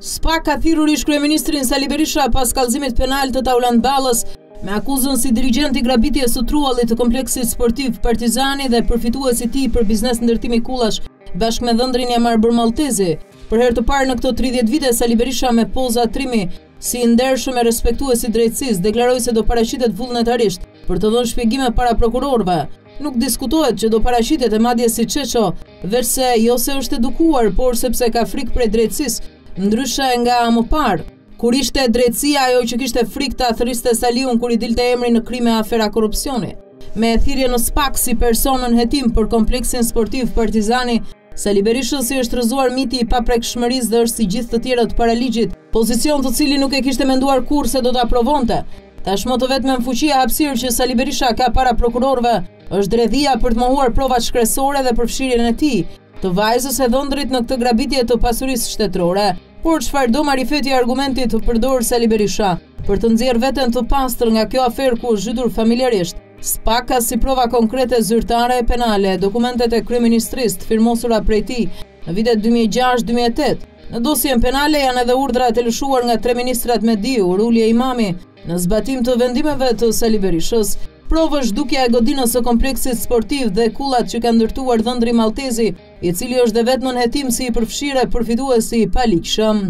Spak ka thirrur ish-kryeministrin Sali Berisha pas kallëzimit penal të Taulant Ballës me akuzën si dirigjent i grabitjes së truallit të kompleksit sportiv Partizani dhe përfitues i tij për biznes ndërtimi kullash bashkë me dhëndrin Jamarbër Malltezi. Për herë të parë në këto 30 vite, Sali Berisha me poza trimi Si i ndershëm e respektues i drejtësisë, deklaroi se do paraqitet vullnetarisht për të dhënë shpjegime para prokurorëve. Nuk diskutohet që do paraqitet e madje si Çeço, veçse jo se është edukuar, por sepse ka frikë prej drejtësisë, ndryshe nga më parë, kur ishte drejtësia ajo që kishte frikë ta thërriste Saliun kur i dilte emri në krime e afera korrupsioni. Me thirrjen në spak si person nën hetim për kompleksin sportiv Partizani, Sali Berishës i është rrëzuar miti i paprekshmërisë dhe është si gjithë të tjerët para ligjit, pozicion të cilin nuk e kishte menduar kurrë se do ta provonte. Tashmë të vetmen fuqi e hapësirë që Sali Berisha ka para prokurorëve është dredhia për të mohuar provat shkresore dhe përfshirjen e tij, Të vajzës e dhëndrit në këtë grabitje të pasurisë shtetërore. Por çfarëdo marifeti e argumenti të përdorë Sali Berisha për të nxjerrë veten të pastër nga kjo aferë ku është zhytur familjarisht, Spak ka si prova konkrete zyrtare e penale dokumentet e kryeministrisë të firmosura prej tij në vitet 2006-2008. Në dosjen penale janë edhe urdhrat e lëshuar nga tre ministrat Mediu, Ruli e Imami, Në zbatim të vendimeve të Sali Berishës, provë është zhdukja e godinës së kompleksit sportiv dhe kullat që ka ndërtuar dhëndri Malltezi, i cili është dhe vetë nën hetim si i përfshirë e përfitues i paligjshëm.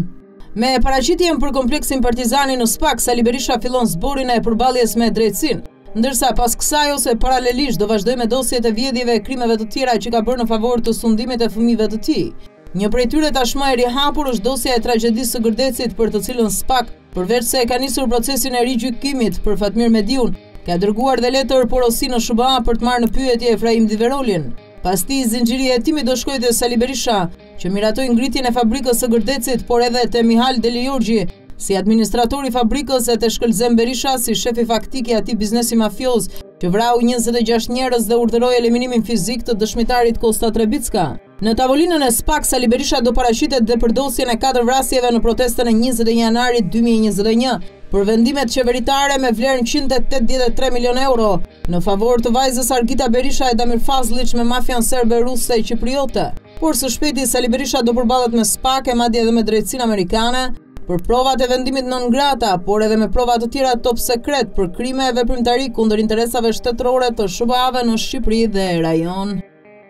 Me paraqitjen për kompleksin partizani në spak, Sali Berisha fillon zborin e përballjes me drejtësinë, ndërsa pas kësaj ose paralelisht do vazhdojë me dosjet e vjedhjeve e krimeve të tjera që ka bërë në favor të sundimit e fëmijëve të tij. Një prej tyre tashmë e rihapur është dosja e tragjedisë së Gërdecit për të cilën spak Përveçse e ka nisur procesin e rigjykimit për Fatmir Mediun, ka dërguar dhe letërporosi në SHBA për të marrë në pyetje Efraim Diverolin. Pas tij, zinxhiri i hetimit do shkojë te Sali Berisha, që miratoi ngritjen e fabrikës së Gërdecit, por edhe te Mihal Delijorgji, si administratori i fabrikës e te Shkëlzen Berisha, si shefi faktik i atij biznesi mafioz, që vrau njëzet e gjashtë njerëz dhe urdhëroi eliminimin fizik të dëshmitarit Kosta Trebicka. Në tavolinën e spak, Sali Berisha do paraqitet dhe për dosjen e katër vrasjeve në protestën e njëzet e një janarit dy mijë e njëzet e një, për vendimet qeveritare me vlerën njëqind e tetëdhjetë e tre milionë euro, në favor të vajzës Argita Berisha e Damir Fazlliç me mafian serbe, ruse e qipriote. Por së shpejti, Sali Berisha do përballet me spak e madje edhe me drejtësinë amerikane, për provat e vendimit non grata, por edhe me prova të tjera top sekret për krime e veprimtari kundër interesave shtetërore të SHBA-ve në Shqipëri dhe rajon.